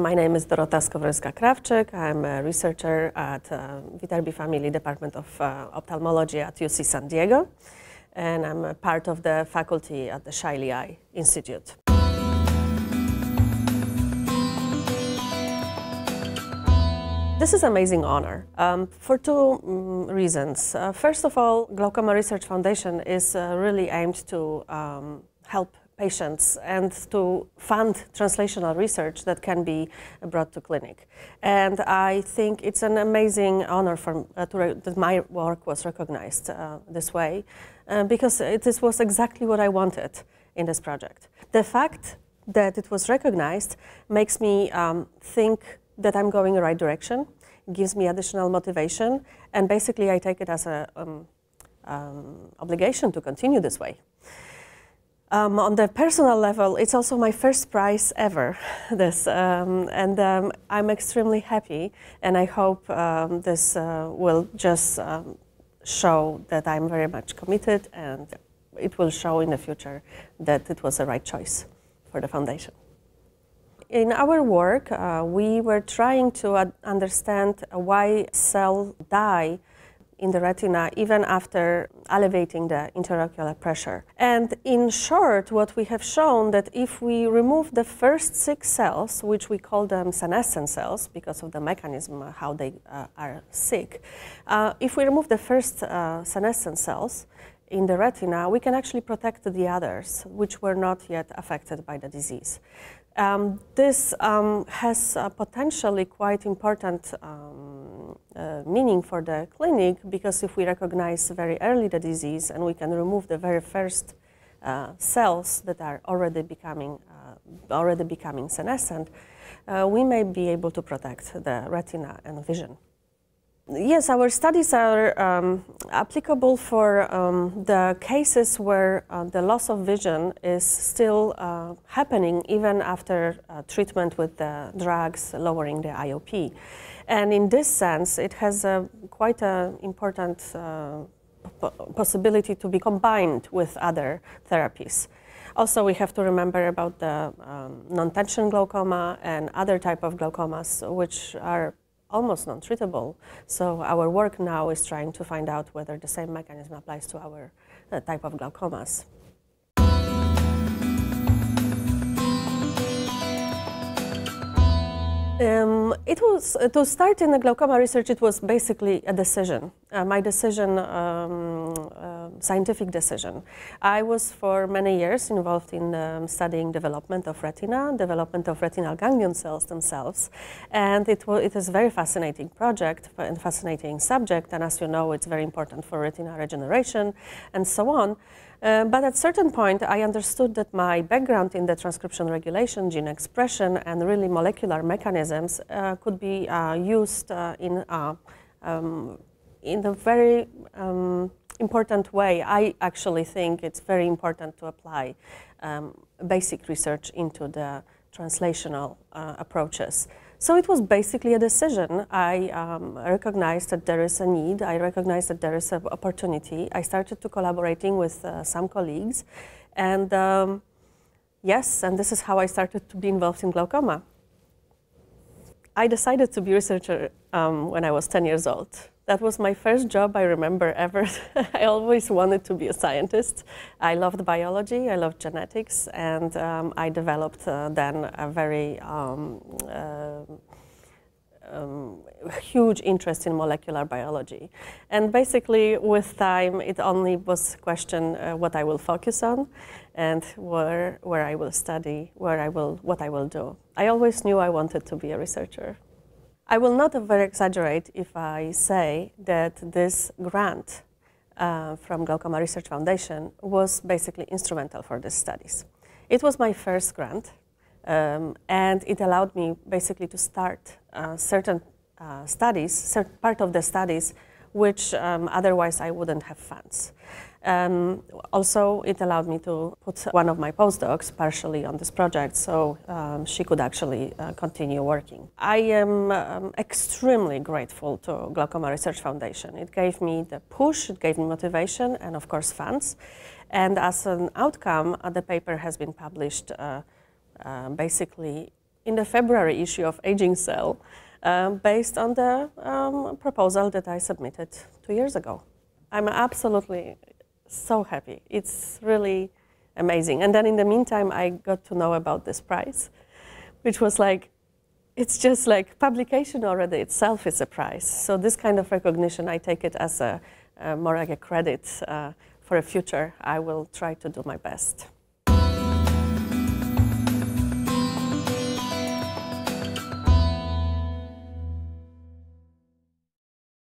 My name is Dorota Skowrońska-Krawczyk. I'm a researcher at uh, Viterbi Family Department of uh, Ophthalmology at UC San Diego, and I'm a part of the faculty at the Shiley Eye Institute. This is an amazing honor um, for two um, reasons. Uh, first of all, Glaucoma Research Foundation is uh, really aimed to um, help patients and to fund translational research that can be brought to clinic. And I think it's an amazing honor for, uh, that my work was recognized uh, this way uh, because this was exactly what I wanted in this project. The fact that it was recognized makes me um, think that I'm going the right direction, gives me additional motivation, and basically I take it as an um, um, obligation to continue this way. Um, on the personal level, it's also my first prize ever, this, um, and um, I'm extremely happy, and I hope um, this uh, will just um, show that I'm very much committed, and it will show in the future that it was the right choice for the foundation. In our work, uh, we were trying to understand why cells die in the retina even after elevating the intraocular pressure. And in short, what we have shown that if we remove the first six cells, which we call them senescent cells because of the mechanism how they uh, are sick, uh, if we remove the first uh, senescent cells, in the retina, we can actually protect the others, which were not yet affected by the disease. Um, this um, has potentially quite important um, uh, meaning for the clinic because if we recognize very early the disease and we can remove the very first uh, cells that are already becoming uh, already becoming senescent, uh, we may be able to protect the retina and vision. Yes, our studies are um, applicable for um, the cases where uh, the loss of vision is still uh, happening even after uh, treatment with the drugs lowering the IOP. And in this sense, it has a, quite an important uh, possibility to be combined with other therapies. Also, we have to remember about the um, non-tension glaucoma and other type of glaucomas, which are almost non-treatable. So our work now is trying to find out whether the same mechanism applies to our uh, type of glaucomas. Um, it was to start in the glaucoma research. It was basically a decision, uh, my decision, um, uh, scientific decision. I was for many years involved in um, studying development of retina, development of retinal ganglion cells themselves, and it, it is a very fascinating project and fascinating subject. And as you know, it's very important for retina regeneration and so on. Uh, but at certain point, I understood that my background in the transcription regulation, gene expression, and really molecular mechanisms uh, could be uh, used uh, in, uh, um, in a very um, important way. I actually think it's very important to apply um, basic research into the translational approaches. So it was basically a decision. I um, recognized that there is a need. I recognized that there is an opportunity. I started to collaborating with uh, some colleagues, and um, yes, and this is how I started to be involved in glaucoma. I decided to be a researcher um, when I was 10 years old. That was my first job I remember ever. I always wanted to be a scientist. I loved biology, I loved genetics, and um, I developed uh, then a very um, uh, um, huge interest in molecular biology. And basically, with time, it only was question uh, what I will focus on and where, where I will study, where I will, what I will do. I always knew I wanted to be a researcher. I will not very exaggerate if I say that this grant uh, from Glaucoma Research Foundation was basically instrumental for these studies. It was my first grant, um, and it allowed me basically to start uh, certain uh, studies, certain part of the studies, which um, otherwise I wouldn't have funds. Um, also, it allowed me to put one of my postdocs partially on this project so um, she could actually uh, continue working. I am um, extremely grateful to Glaucoma Research Foundation. It gave me the push, it gave me motivation, and of course funds. And as an outcome, uh, the paper has been published uh, uh basically in the February issue of Aging Cell um, based on the um, proposal that I submitted two years ago. I'm absolutely so happy. It's really amazing. And then in the meantime, I got to know about this prize, which was like, it's just like publication already itself is a prize. So this kind of recognition, I take it as a, a more like a credit uh, for a future. I will try to do my best.